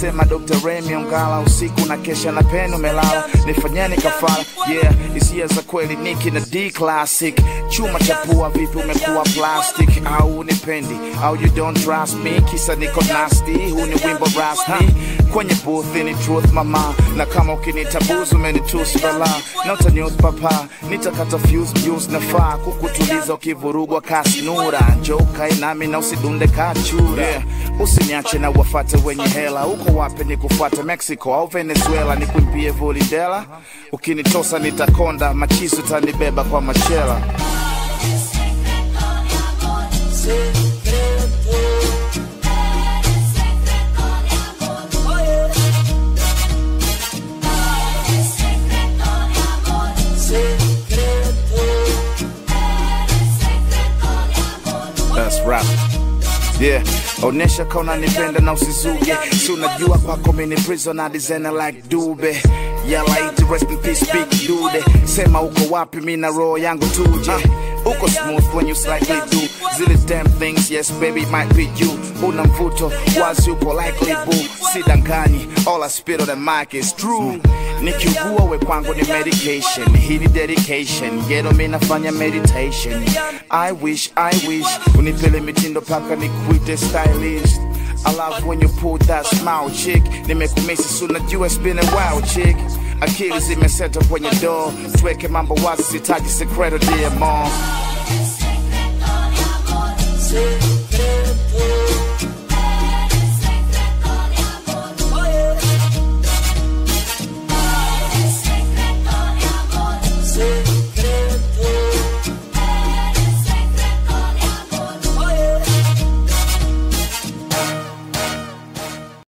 sema Dr. Remy Ongala usiku na kesha na penu melala nifanyeni kafara yeah hisia za kweli niki na D classic. Chuma cha pua vipi umekuwa plastic? Au unipendi? Au you don't trust me? Kisa niko nasty huu ni wimbo rasmi. Kwenye booth ni truth mama. Na kama ukinitabuzu umenitusi bala na news papa. Nitakata fuse views nafaa. Kukutuliza ukivurugwa kasnura njoka inami na usidunde kachura. yeah. Usiniache na wafate wenye hela. Uko wapi ni kufuate mexico au venezuela? Ni kuimpie volidela. Ukinitosa nitakonda. Machizo tanibeba kwa machela. That's rap. Yeah, onesha kona nipenda na usizuge si unajua kwako mini prisoner designer like dube. Yeah like rest in peace big dude. Sema uko wapi mi na roho yangu tuje uko smooth when you slightly do? Zile damn things yes baby it might be you. Una mvuto wazi upo likely boo? Sidanganyi all I spit on the mic is true. Nikiugua we kwangu ni medication. Hii dedication. Gedo mi nafanya meditation. I wish I wish. Unipele mitindo paka nikuite stylist. I love when you pull that smile chick. Nimekumisi sunajua it's been a while chick akili zimeseta kwenye door. Tuweke mambo wazi sitaji secreto dear mom. Secret,